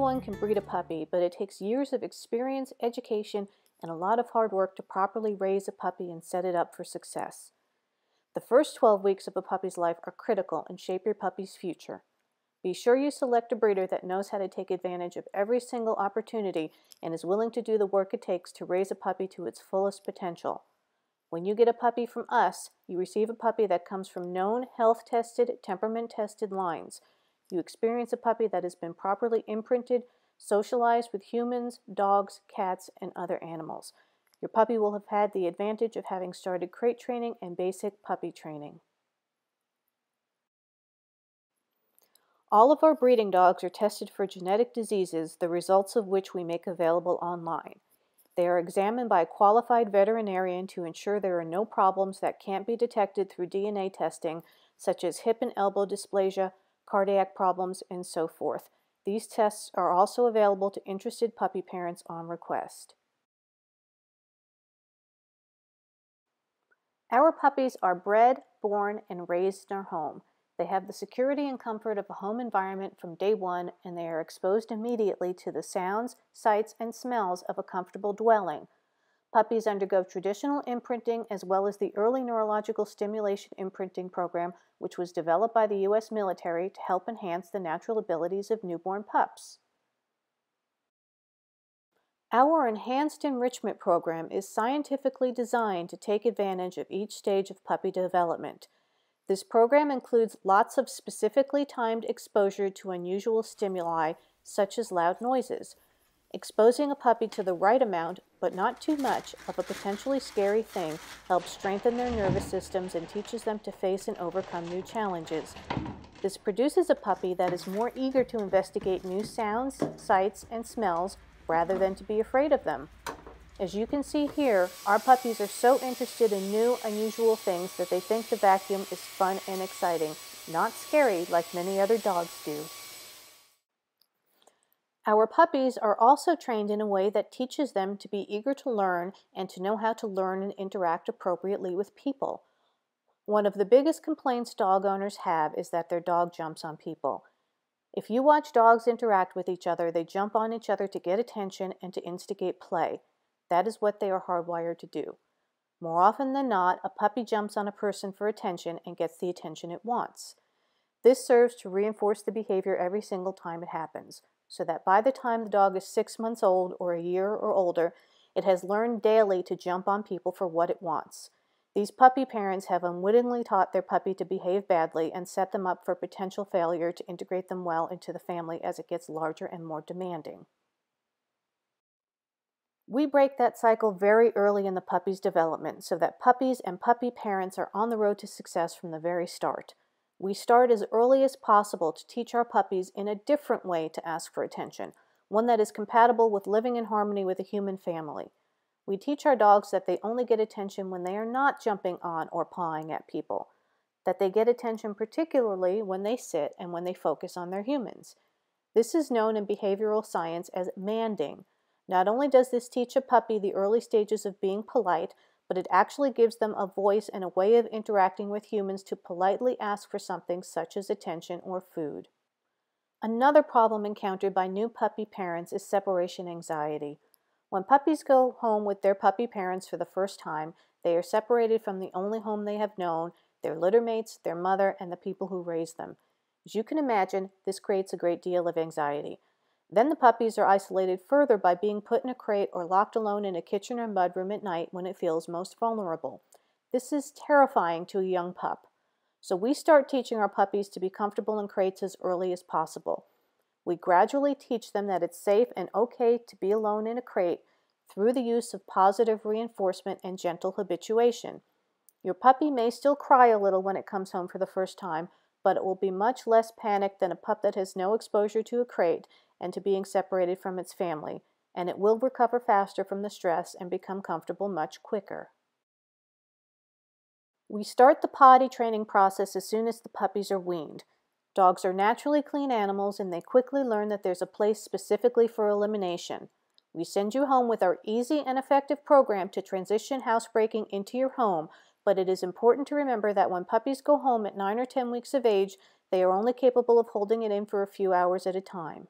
Anyone can breed a puppy, but it takes years of experience, education, and a lot of hard work to properly raise a puppy and set it up for success. The first 12 weeks of a puppy's life are critical and shape your puppy's future. Be sure you select a breeder that knows how to take advantage of every single opportunity and is willing to do the work it takes to raise a puppy to its fullest potential. When you get a puppy from us, you receive a puppy that comes from known health tested, temperament tested lines. You experience a puppy that has been properly imprinted, socialized with humans, dogs, cats, and other animals. Your puppy will have had the advantage of having started crate training and basic puppy training. All of our breeding dogs are tested for genetic diseases, the results of which we make available online. They are examined by a qualified veterinarian to ensure there are no problems that can't be detected through DNA testing, such as hip and elbow dysplasia, cardiac problems, and so forth. These tests are also available to interested puppy parents on request. Our puppies are bred, born, and raised in our home. They have the security and comfort of a home environment from day one, and they are exposed immediately to the sounds, sights, and smells of a comfortable dwelling. Puppies undergo traditional imprinting as well as the early neurological stimulation imprinting program, which was developed by the U.S. military to help enhance the natural abilities of newborn pups. Our Enhanced Enrichment Program is scientifically designed to take advantage of each stage of puppy development. This program includes lots of specifically timed exposure to unusual stimuli, such as loud noises. Exposing a puppy to the right amount, but not too much, of a potentially scary thing helps strengthen their nervous systems and teaches them to face and overcome new challenges. This produces a puppy that is more eager to investigate new sounds, sights, and smells rather than to be afraid of them. As you can see here, our puppies are so interested in new, unusual things that they think the vacuum is fun and exciting, not scary like many other dogs do. Our puppies are also trained in a way that teaches them to be eager to learn and to know how to learn and interact appropriately with people. One of the biggest complaints dog owners have is that their dog jumps on people. If you watch dogs interact with each other, they jump on each other to get attention and to instigate play. That is what they are hardwired to do. More often than not, a puppy jumps on a person for attention and gets the attention it wants. This serves to reinforce the behavior every single time it happens, so that by the time the dog is six months old or a year or older, it has learned daily to jump on people for what it wants. These puppy parents have unwittingly taught their puppy to behave badly and set them up for potential failure to integrate them well into the family as it gets larger and more demanding. We break that cycle very early in the puppy's development so that puppies and puppy parents are on the road to success from the very start. We start as early as possible to teach our puppies in a different way to ask for attention, one that is compatible with living in harmony with a human family. We teach our dogs that they only get attention when they are not jumping on or pawing at people, that they get attention particularly when they sit and when they focus on their humans. This is known in behavioral science as manding, not only does this teach a puppy the early stages of being polite, but it actually gives them a voice and a way of interacting with humans to politely ask for something such as attention or food. Another problem encountered by new puppy parents is separation anxiety. When puppies go home with their puppy parents for the first time, they are separated from the only home they have known, their litter mates, their mother, and the people who raised them. As you can imagine, this creates a great deal of anxiety. Then the puppies are isolated further by being put in a crate or locked alone in a kitchen or mudroom at night when it feels most vulnerable. This is terrifying to a young pup. So we start teaching our puppies to be comfortable in crates as early as possible. We gradually teach them that it's safe and okay to be alone in a crate through the use of positive reinforcement and gentle habituation. Your puppy may still cry a little when it comes home for the first time, but it will be much less panicked than a pup that has no exposure to a crate and to being separated from its family, and it will recover faster from the stress and become comfortable much quicker. We start the potty training process as soon as the puppies are weaned. Dogs are naturally clean animals and they quickly learn that there's a place specifically for elimination. We send you home with our easy and effective program to transition housebreaking into your home, but it is important to remember that when puppies go home at 9 or 10 weeks of age, they are only capable of holding it in for a few hours at a time.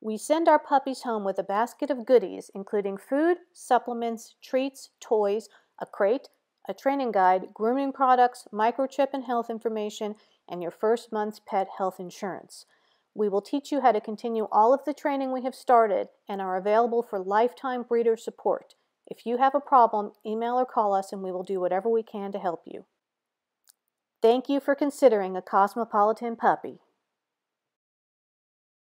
We send our puppies home with a basket of goodies, including food, supplements, treats, toys, a crate, a training guide, grooming products, microchip and health information, and your first month's pet health insurance. We will teach you how to continue all of the training we have started and are available for lifetime breeder support. If you have a problem, email or call us and we will do whatever we can to help you. Thank you for considering a cosmopolitan puppy.